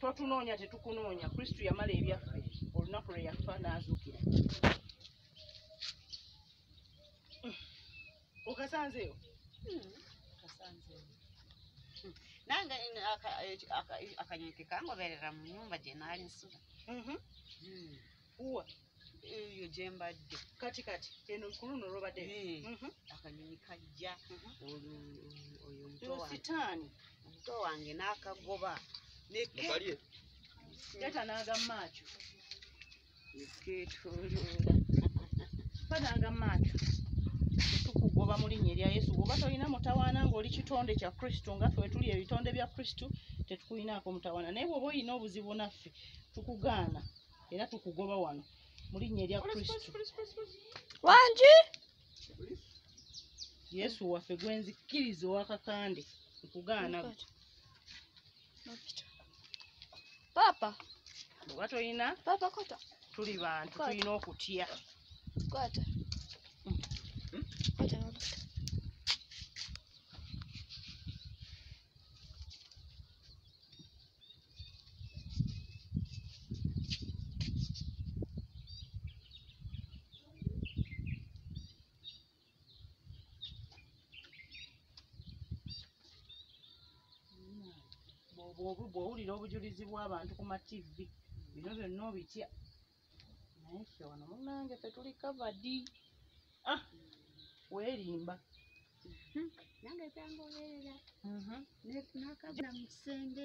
totunoonya tetukunoonya. Kristu yamala ebyaffe. Olunaku lwe yafa n'azuukira Mm. okasanzeewo nange eh, aka- eki- aka- akanyonyi kekangoberera mu nyumba gye naali nsula Mhm. uwa? Eyo gye mbadde. Kati kati eno ku luno olwobadde Eh, akanyonyi kajja. Olu- oyo sitaani? Omuto wange n'akagoba neke. Mukalye. leeta naaga maakyo neketoloola banaaga maakyo tukugoba mu linnya erya yesu. Bw'oba tolina mutawaana ng'oli kitonde kya kristu nga ffe tuli ebitonde bya kristu tetukulinaako mutawaana. Naye bw'oba olina obuzibu naffe tukugaana era tukugoba wano mu linnya erya kristu wangi yesu waffe gwenzikkiriza owakakande nkugaana papa. Bw'oba tolina papa kota tuli bantu tulina okutya. Kwata Mm. kwata mabuta Bw'oba- bw'owulira obujulizi bw'abantu ku mativi bino byonna obitya? Naye ffe wano munange ffe tuli kavadi ah weerimba. Nange zangoberera n'akabula mu kisenge